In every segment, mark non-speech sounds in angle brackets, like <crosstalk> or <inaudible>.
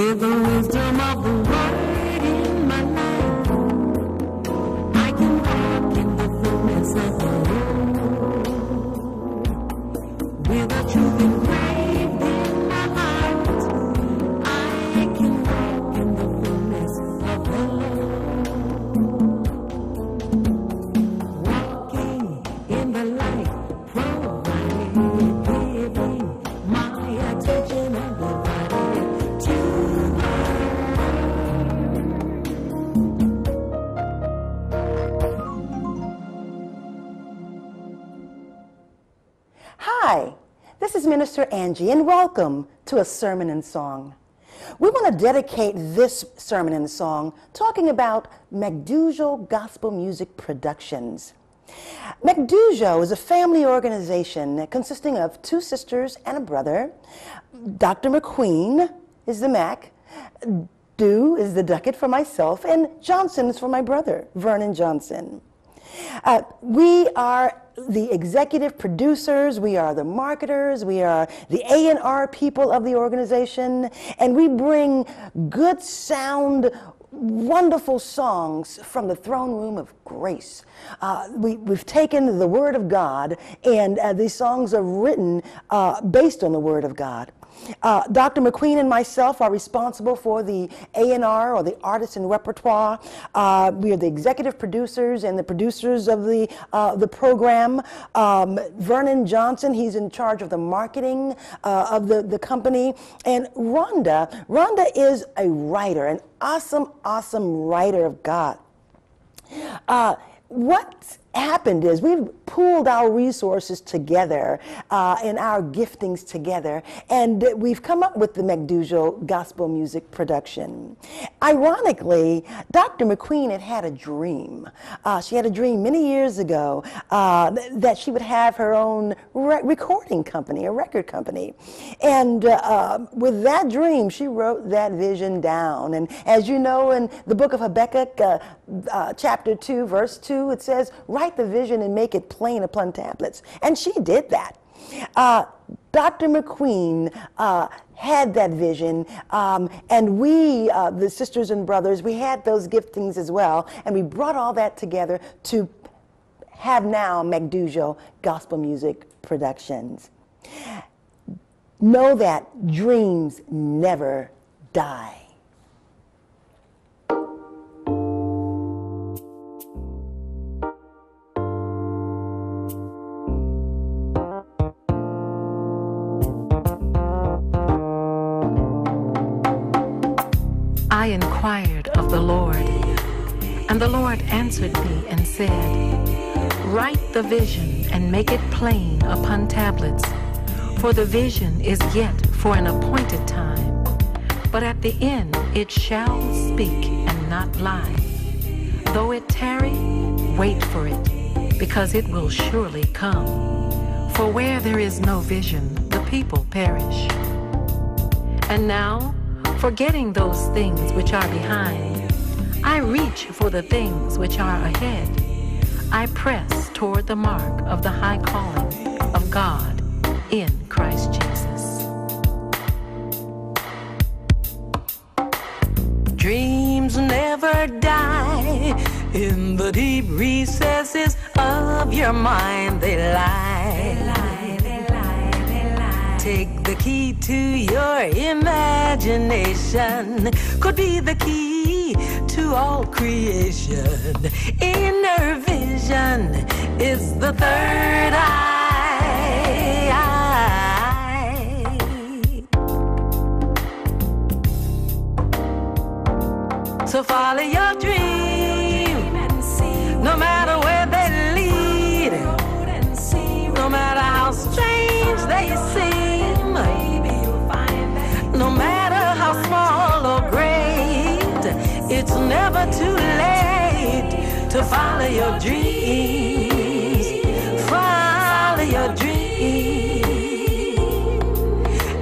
with the wisdom Minister Anjee, and welcome to a sermon and song. We want to dedicate this sermon and song talking about McDujo Gospel Music Productions. McDujo is a family organization consisting of two sisters and a brother. Dr. McQueen is the Mac, Dew is the Duckett for myself, and Johnson is for my brother, Vernon Johnson. Uh, we are the executive producers, we are the marketers, we are the A&R people of the organization, and we bring good sound, wonderful songs from the throne room of grace. Uh, we, we've taken the Word of God, and uh, these songs are written uh, based on the Word of God. Uh, Dr. McQueen and myself are responsible for the A&R or the artist and repertoire. Uh, we are the executive producers and the producers of the uh, the program. Um, Vernon Johnson, he's in charge of the marketing uh, of the, the company. And Rhonda, Rhonda is a writer, an awesome, awesome writer of God. Uh, what happened is we've pooled our resources together uh, and our giftings together, and we've come up with the McDujo Gospel Music Production. Ironically, Dr. McQueen had had a dream. Uh, she had a dream many years ago uh, that she would have her own re- recording company, a record company. And uh, uh, with that dream, she wrote that vision down. And as you know, in the book of Habakkuk, uh, chapter 2, verse 2, it says, Write the vision and make it plain upon tablets. And she did that. Uh, Dr. McQueen uh, had that vision, um, and we, uh, the sisters and brothers, we had those giftings as well, and we brought all that together to have now McDujo Gospel Music Productions. Know that dreams never die. Lord answered me and said, Write the vision and make it plain upon tablets, for the vision is yet for an appointed time, but at the end it shall speak and not lie. Though it tarry, wait for it, because it will surely come. For where there is no vision, the people perish. And now, forgetting those things which are behind, I reach for the things which are ahead. I press toward the mark of the high calling of God in Christ Jesus. Dreams never die in the deep recesses of your mind. They lie. Take the key to your imagination. Could be the key to all creation. Inner vision is the third eye. So follow your dream, no matter to follow your dreams. Follow your dreams.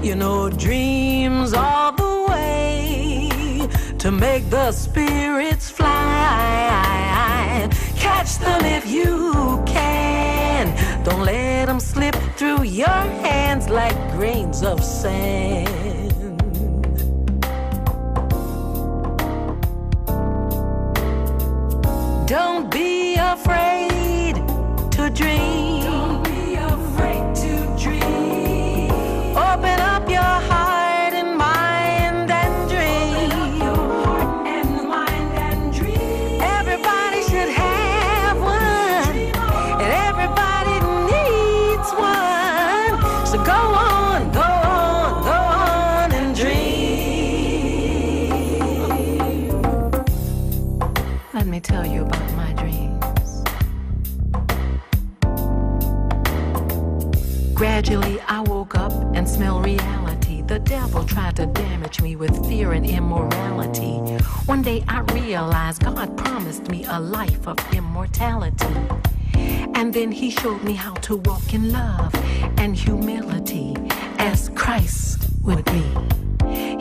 You know, dreams are the way to make the spirits fly. Catch them if you can. Don't let them slip through your hands like grains of sand. Dream. Smelled reality. The devil tried to damage me with fear and immorality. One day, I realized God promised me a life of immortality. And then he showed me how to walk in love and humility as Christ would be.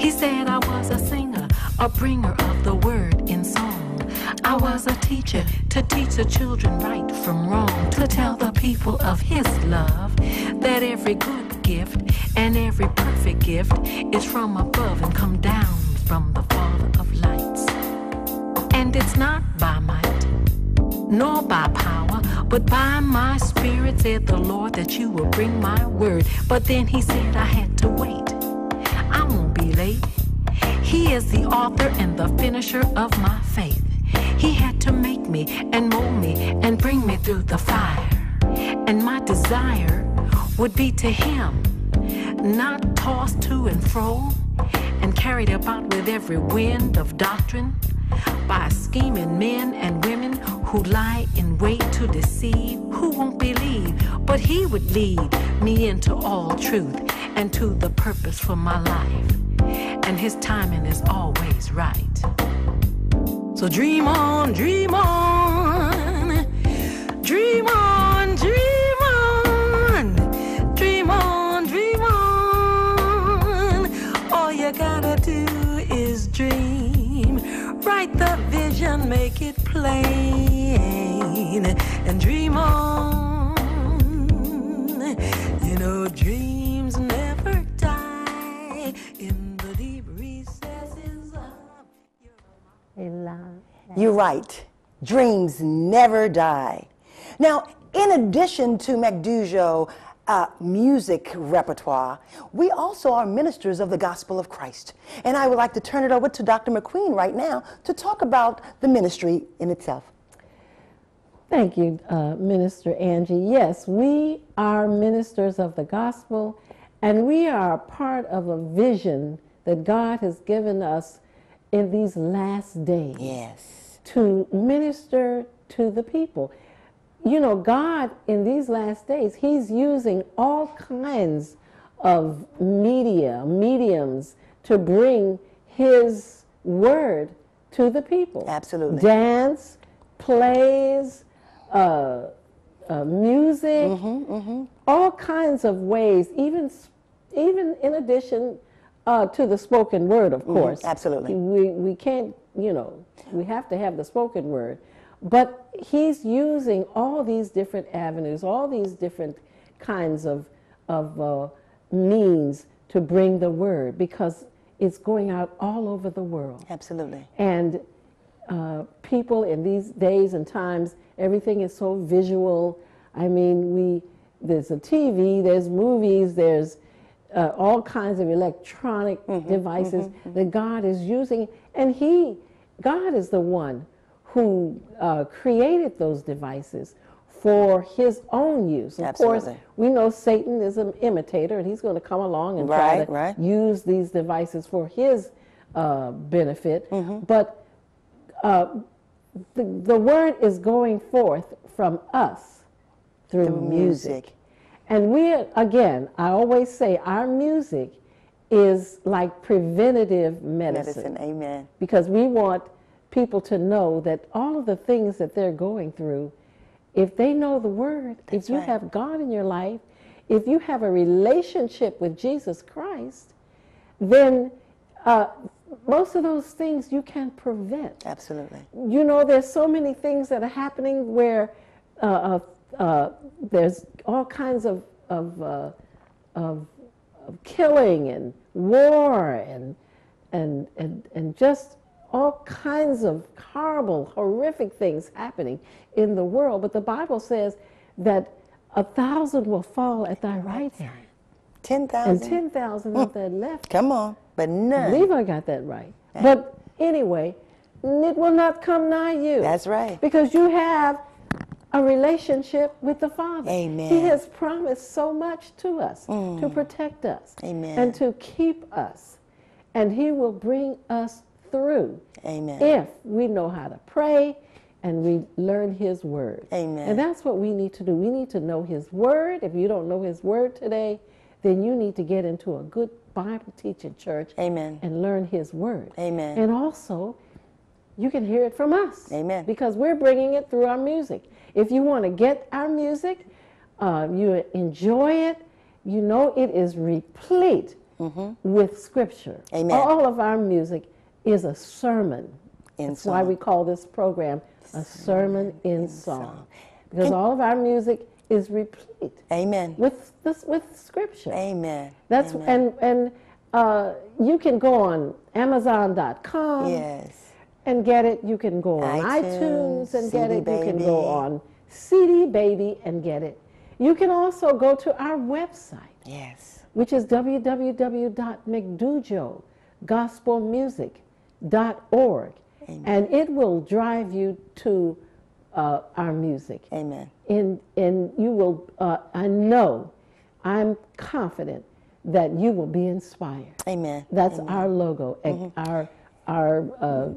He said I was a singer, a bringer of the word in song. I was a teacher to teach the children right from wrong, to tell the people of his love that every good gift and every perfect gift is from above and come down from the Father of lights. And it's not by might nor by power, but by my spirit, said the Lord, that you will bring my word. But then he said I had to wait. I won't be late. He is the author and the finisher of my faith. He had to make me and mold me and bring me through the fire. And my desire would be to him, not tossed to and fro and carried about with every wind of doctrine by scheming men and women who lie in wait to deceive, who won't believe, but he would lead me into all truth and to the purpose for my life. And his timing is always right. So dream on, dream on, dream on, dream plain, and dream on. You know, dreams never die in the deep recesses of your You're right. Dreams never die. Now, in addition to McDujo uh, music repertoire, we also are ministers of the gospel of Christ. And I would like to turn it over to Dr. McQueen right now to talk about the ministry in itself. Thank you, uh, Minister Anjee. Yes, we are ministers of the gospel, and we are part of a vision that God has given us in these last days Yes. to minister to the people. You know, God in these last days, He's using all kinds of media, mediums to bring His word to the people. Absolutely. Dance, plays, uh, uh, music, Mm-hmm, all kinds of ways, even even in addition uh, to the spoken word, of course. Mm-hmm. absolutely. We, we can't, you know, we have to have the spoken word. But he's using all these different avenues, all these different kinds of, of uh, means to bring the word because it's going out all over the world. Absolutely. And uh, people in these days and times, everything is so visual. I mean, we there's a TV, there's movies, there's uh, all kinds of electronic devices that God is using, and He, God is the one who uh, created those devices for His own use. Of course, we know Satan is an imitator, and he's going to come along and try to right. use these devices for his uh, benefit. Mm-hmm. But uh, the, the word is going forth from us through, Through music. music. And we, Medicine, again, I always say our music is like preventative medicine amen. because we want people to know that all of the things that they're going through, if they know the word, if you right. have God in your life, if you have a relationship with Jesus Christ, then uh, most of those things you can prevent. Absolutely. You know, there's so many things that are happening where uh, uh, uh, there's all kinds of of, uh, of of killing and war and and and and just all kinds of horrible, horrific things happening in the world. But the Bible says that a thousand will fall at thy right hand, and 10,000. 10,000 at thy hmm. left. Come on. But I none. believe I got that right. But anyway, it will not come nigh you. That's right. Because you have a relationship with the Father. Amen. He has promised so much to us to mm. protect us Amen. and to keep us. And He will bring us through Amen. if we know how to pray and we learn His Word. Amen. And that's what we need to do. We need to know His Word. If you don't know His Word today, then you need to get into a good Bible teaching church Amen. and learn His Word. Amen. And also, you can hear it from us. Amen. Because we're bringing it through our music. If you want to get our music, uh, you enjoy it, you know it is replete with scripture. Amen. All of our music is a sermon. In That's why we call this program a sermon in song. Because all of our music is replete Amen. with this, with scripture. Amen. That's Amen. and and uh, you can go on Amazon.com Yes. and get it. You can go on iTunes, iTunes, and get CD it. You can go on CD Baby and get it. You can also go to our website, Yes. which is www.mcdujogospelmusic.org, and it will drive you to uh, our music Amen. and and you will uh, i know i'm confident that you will be inspired Amen. that's our logo ex- our our uh,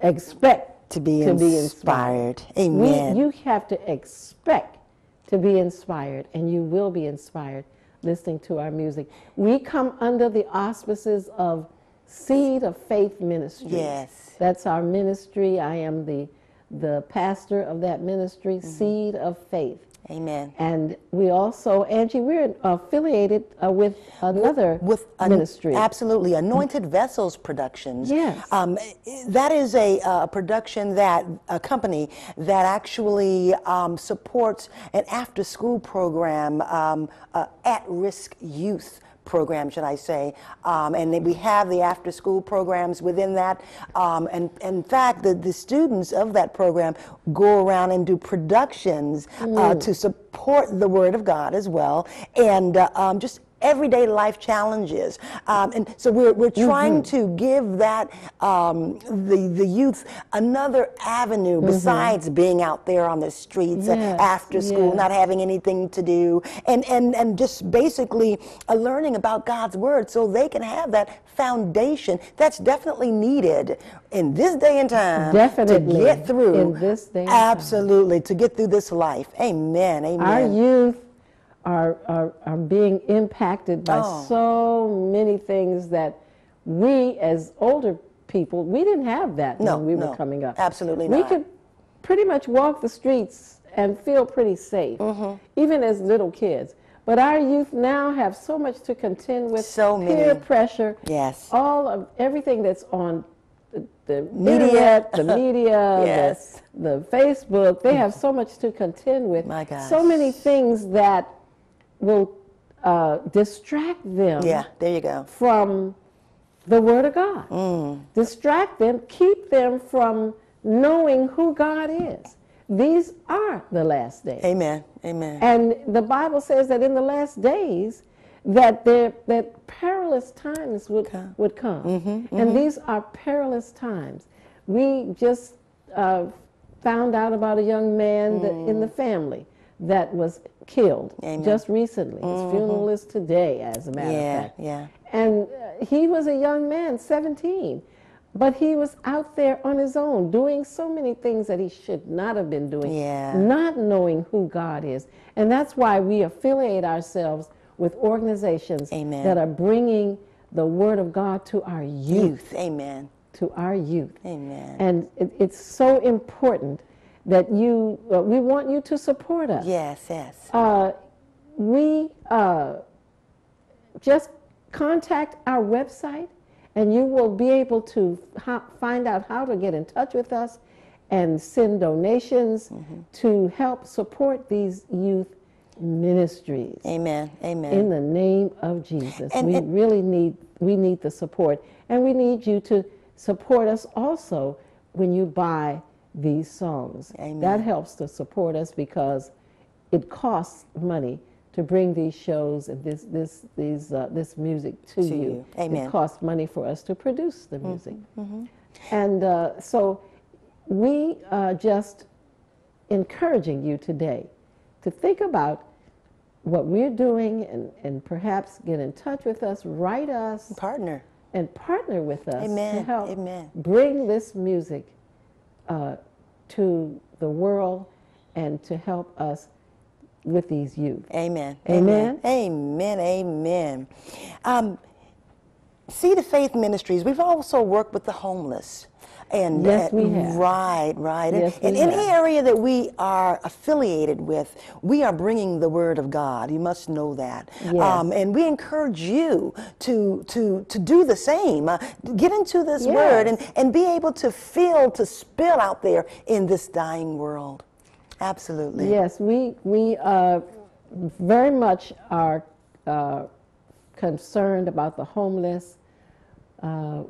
expect To be to be inspired. we, Amen. you have to expect to be inspired and you will be inspired listening to our music we come under the auspices of seed of faith ministry Yes. that's our ministry i am the the pastor of that ministry Mm-hmm. seed of faith Amen. and we also, Anjee, we're affiliated uh, with another with an- ministry. Absolutely, Anointed Vessels Productions. Yes. um, that is a uh, production that a company that actually um, supports an after-school program, um, uh, at-risk youth program, should I say. Um, and we have the after school programs within that. Um, and, in fact, the, the students of that program go around and do productions uh, to support the Word of God as well. And uh, um, just everyday life challenges. Um, and so we're, we're trying to give that, um, the, the youth another avenue besides being out there on the streets uh, Yes, after school, yes. not having anything to do, and, and, and just basically uh, learning about God's Word so they can have that foundation that's definitely needed in this day and time Definitely to get through. in this day and time. Absolutely, to get through this life. Amen. Amen. Our youth are, are, are being impacted by Oh. so many things that we, as older people, we didn't have that No, when we no, were coming up. absolutely We not. could pretty much walk the streets and feel pretty safe, Mm-hmm. even as little kids. But our youth now have so much to contend with So peer many. pressure, Yes. all of everything that's on the, the Media. internet, the <laughs> media, the- Yes. the, Facebook. They have so much to contend with. My gosh. So many things that will uh, distract them Yeah, there you go. from the Word of God. Mm. Distract them, keep them from knowing who God is. These are the last days. Amen. Amen. And the Bible says that in the last days, that there that perilous times would would come, Mm-hmm, and these are perilous times. We just uh, found out about a young man that, in the family that was killed Mm. Amen. Mm-hmm. just recently. His funeral is today, as a matter Yeah, of fact. yeah. And uh, he was a young man, 17, but he was out there on his own doing so many things that he should not have been doing, Yeah. not knowing who God is. And that's why we affiliate ourselves with organizations Amen. that are bringing the Word of God to our youth, Youth. Amen. to our youth. Amen. And it, it's so important that you, uh, we want you to support us Yes, yes. uh, we uh, just contact our website and you will be able to find out how to get in touch with us and send donations Mm-hmm. to help support these youth ministries Amen. Amen. in the name of Jesus. And- we and- really need we need the support and we need you to support us also when you buy these songs. Amen. That helps to support us because it costs money to bring these shows and this this these uh, this music to, To you. you. Amen. It costs money for us to produce the music, and uh, so we are just encouraging you today to think about what we're doing and, and perhaps get in touch with us, write us, Partner. and partner with us to Amen. help Amen. bring this music uh, to the world and to help us with these youth. Amen. Amen. Amen. Amen. Um, Seed of Faith Ministries, we've also worked with the homeless. And Yes, we have. Right, right. Yes, and any area that we are affiliated with, we are bringing the word of God. You must know that. Yes. Um, and we encourage you to to to do the same. Uh, get into this word and, and be able to feel, to spill out there in this dying world. Absolutely. Yes, we, we uh, very much are uh, concerned about the homeless. Uh,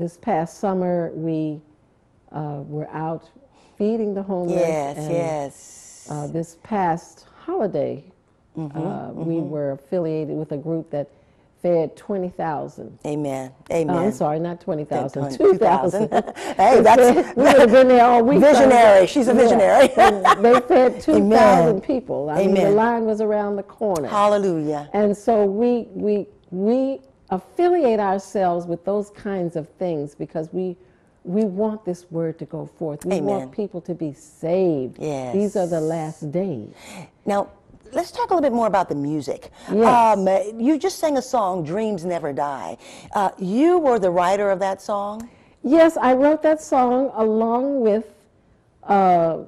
this past summer, we uh, were out feeding the homeless. Yes, and, yes. Uh, this past holiday, Mm-hmm, uh, we were affiliated with a group that fed 20,000. Amen. Uh, Amen. I'm sorry, not 20,000, 2,000. 2,000. <laughs> <laughs> hey, that's we would have been there all week. Visionary. She's a visionary. And they fed <laughs> 2,000 people. I mean, the line was around the corner. hallelujah. And so we, we, we affiliate ourselves with those kinds of things because we, we want this word to go forth. We Amen. want people to be saved. Yes. These are the last days. Now, let's talk a little bit more about the music. Yes. Um, you just sang a song, Dreams Never Die. Uh, you were the writer of that song? Yes, I wrote that song along with uh,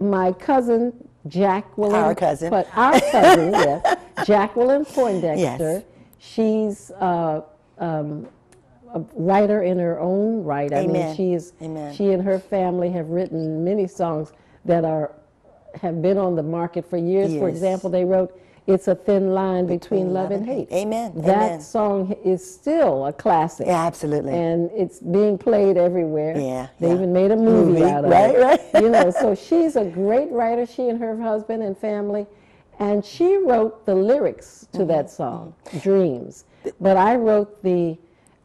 my cousin Jacqueline. Our cousin. But our cousin, <laughs> yes, Jacqueline Poindexter. Yes. She's uh, um, a writer in her own right. I Amen. mean, she is. Amen. She and her family have written many songs that are have been on the market for years. For example, they wrote. It's a thin line between, love and hate. Amen. That Amen. song is still a classic Yeah, absolutely. and it's being played everywhere. Yeah, they yeah. even made a movie, Movie, out of right, it. right. you know, <laughs> so she's a great writer. She and her husband and family, and she wrote the lyrics to that Mm-hmm. song, "Dreams." But I wrote the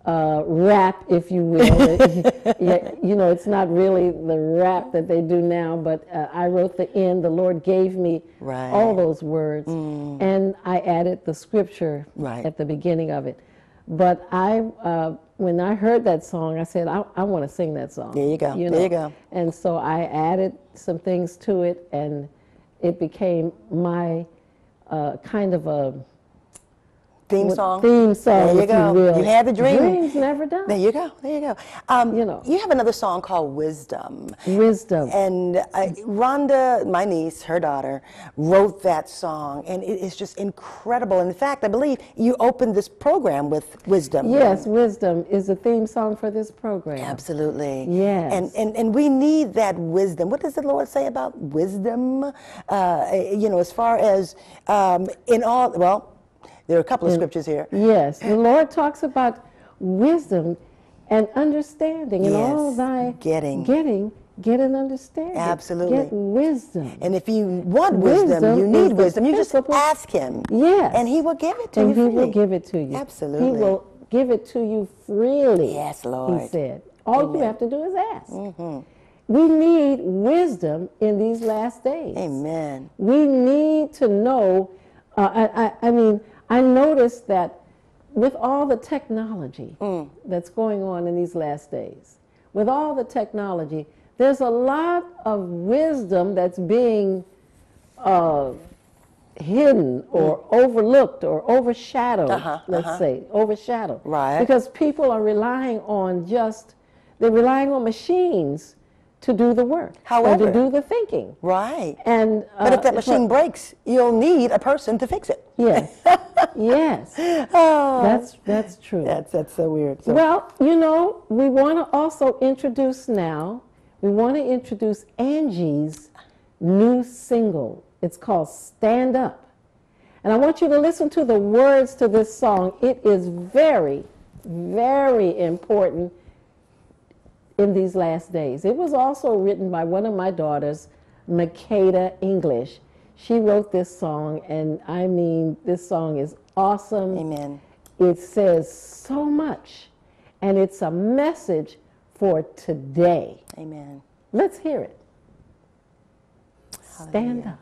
uh, rap, if you will. <laughs> yeah, you know, it's not really the rap that they do now, but uh, I wrote the end. The Lord gave me Right. all those words, and I added the scripture Right. at the beginning of it. But I, uh, when I heard that song, I said, I, I want to sing that song. There you go. There you go. And so I added some things to it, and it became my uh, kind of a Theme song? theme song, There you go. you. You had the dream. Dreams never done. There you go. There you go. Um, You know. You have another song called Wisdom. Wisdom. And uh, Rhonda, my niece, her daughter, wrote that song, and it is just incredible. In fact, I believe you opened this program with Wisdom. Yes, Wisdom is the theme song for this program. Absolutely. Yes. And, and and we need that wisdom. What does the Lord say about wisdom? Uh, you know, as far as um, in all, well, there are a couple of scriptures here. Yes, the Lord talks about wisdom and understanding and all Yes, thy getting. getting, get an understanding. Absolutely. Get wisdom. And if you want wisdom, Wisdom you need wisdom. You just ask Him. Yes. And He will give it to and you. And He will give it to you. Absolutely. He will give it to you freely. Yes, Lord. He said. All you have to do is ask. We need wisdom in these last days. Amen. We need to know. Uh, I, I, I mean, I noticed that with all the technology Mm. that's going on in these last days, with all the technology, there's a lot of wisdom that's being uh, hidden or overlooked or overshadowed, Mm. Uh-huh, let's uh-huh. say, overshadowed. Right. Because people are relying on just, they're relying on machines to do the work. and However- to do the thinking. Right. And but if uh, that machine breaks, you'll need a person to fix it. Yes. <laughs> yes. Oh, That's that's true. that's that's so weird. So, Well, you know, we want to also introduce now. We want to introduce Anjee's new single. It's called Stand Up. And I want you to listen to the words to this song. It is very very important in these last days. It was also written by one of my daughters, Makeda English. She wrote this song, and I mean, this song is awesome. Amen. It says so much, and it's a message for today. Amen. Let's hear it. Stand Hallelujah.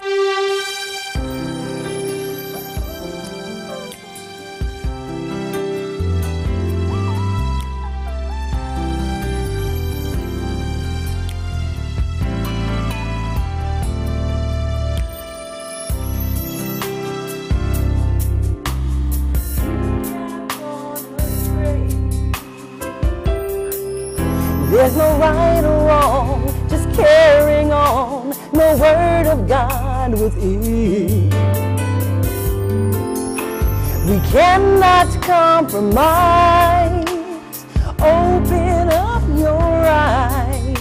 up. <laughs> There's no right or wrong, just carrying on. No word of God within. We cannot compromise. Open up your eyes.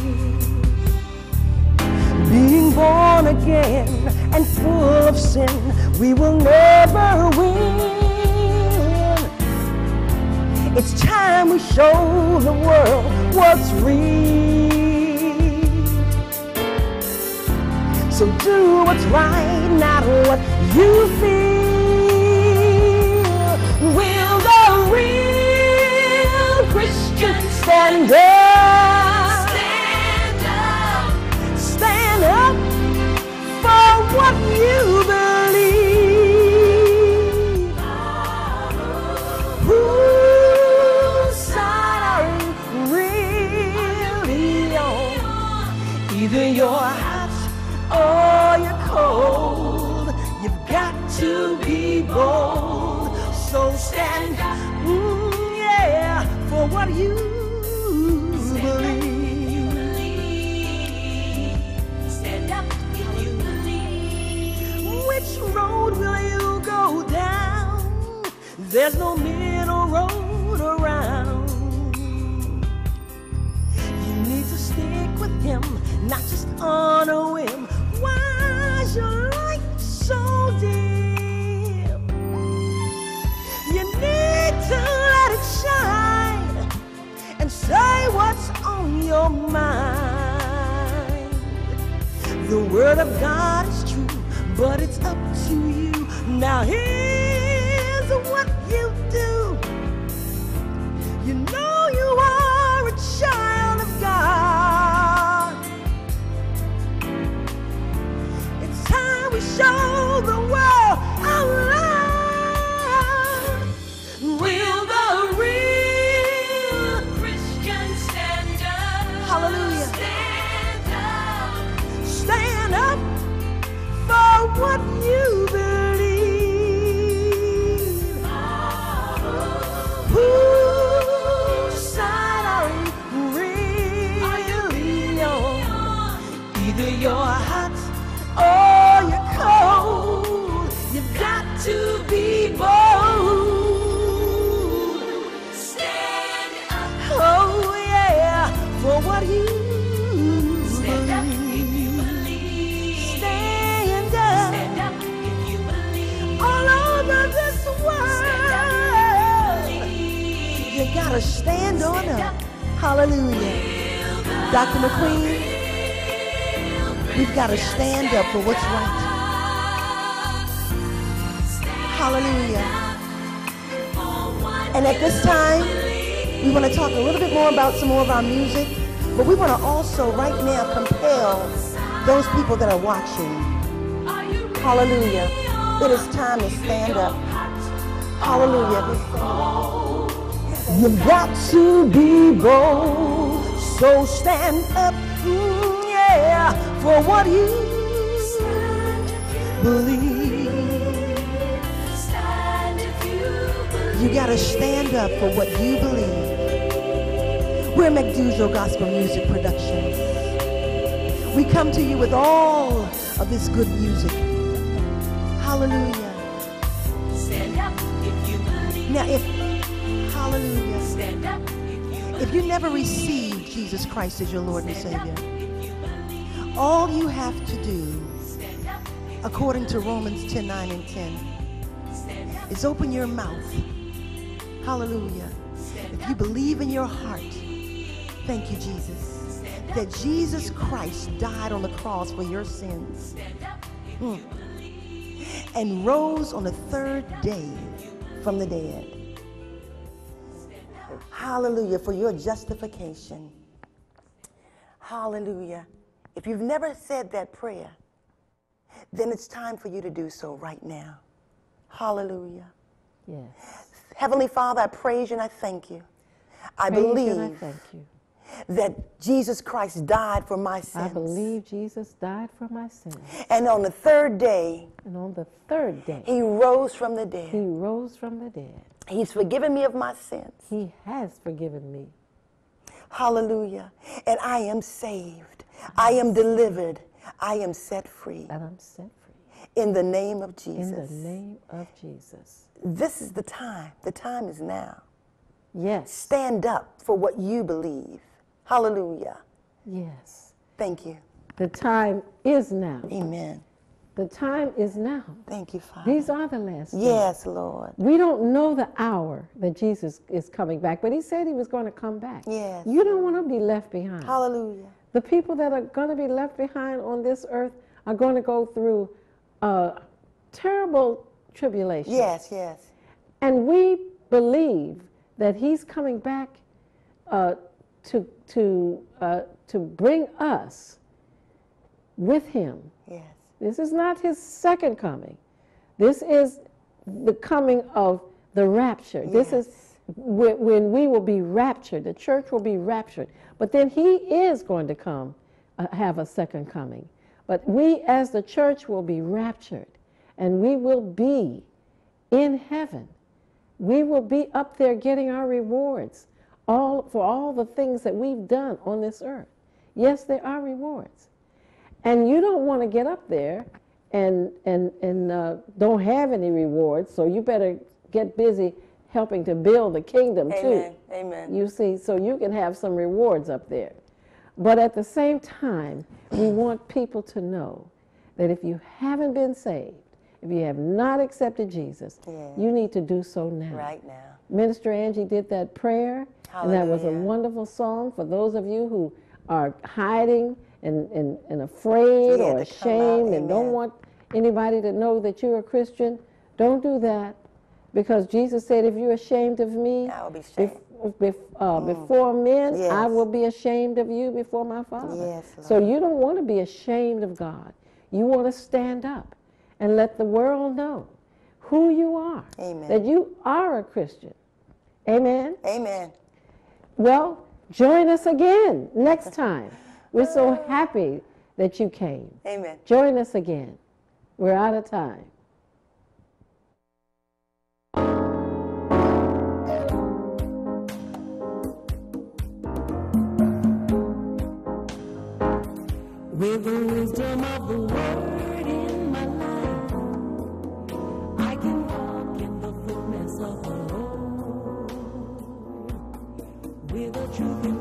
Being born again and full of sin, we will never win. It's time we show the world what's real. So do what's right, not what you feel. Will the real Christian stand up? Word of God is true, but it's up to you. Now here's what you do. What you Stand up if you believe. Stand up. Stand up if you believe. all over this Stand up if you believe. You gotta stand on up. Hallelujah. Dr. McQueen, we've gotta stand up for what's right. Hallelujah. And at this time, we want to talk a little bit more about some more of our music, but we want to also right now compel those people that are watching. Hallelujah. It is time to stand up. Hallelujah. You've got to be bold. So stand up, yeah, for what you believe. You believe. You got to stand up for what you believe. We're McDujo Gospel Music Productions. We come to you with all of this good music. Hallelujah. Stand up if you believe. Now, if, hallelujah, Stand up if you if you never received Jesus Christ as your Lord and Savior, if you believe. all you have to do, Stand up if according to Romans 10 9 and 10, is open your mouth Hallelujah. If you believe in your heart, thank you, Jesus, that Jesus Christ died on the cross for your sins Mm. and rose on the third day from the dead. Hallelujah, for your justification. Hallelujah. If you've never said that prayer, then it's time for you to do so right now. Hallelujah. Yes. Heavenly Father, I praise you and I thank you. I Praise believe and I thank you. That Jesus Christ died for my sins. I believe Jesus died for my sins. And on the third day, And on the third day, he rose from the dead. he rose from the dead. He's forgiven me of my sins. He has forgiven me. Hallelujah. And I am saved. I am delivered. I am set free. And I'm set free. In the name of Jesus. In the name of Jesus. This is the time. The time is now. Yes. Stand up for what you believe. Hallelujah. Yes. Thank you. The time is now. Amen. The time is now. Thank you, Father. These are the last days. Yes, Lord. We don't know the hour that Jesus is coming back, but he said he was going to come back. Yes. You don't want to be left behind. Hallelujah. The people that are going to be left behind on this earth are going to go through uh, terrible tribulation. Yes, yes. And we believe that he's coming back uh, to, to, uh, to bring us with him. Yes. This is not his second coming. This is the coming of the rapture. This is when, when we will be raptured. The church will be raptured. But then he is going to come, uh, have a second coming. But we as the church will be raptured and we will be in heaven. We will be up there getting our rewards all for all the things that we've done on this earth. Yes, there are rewards and you don't want to get up there and and and uh, don't have any rewards so you better get busy helping to build the kingdom Amen. too Amen. you see so you can have some rewards up there but at the same time we want people to know that if you haven't been saved if you have not accepted jesus Yeah. you need to do so now Right now. Minister Anjee did that prayer, and that was a wonderful song for those of you who are hiding and, and, and afraid Yeah, or to come out, ashamed and don't want anybody to know that you're a Christian. Don't do that because Jesus said, If you're ashamed of me I will be ashamed. bef- uh, before men, I will be ashamed of you before my Father. Yes, so you don't want to be ashamed of God. You want to stand up and let the world know who you are, Amen. that you are a Christian. Amen. Amen. Well, join us again next time. We're so happy that you came. Amen. Join us again. We're out of time. With the wisdom of the world. Thank you.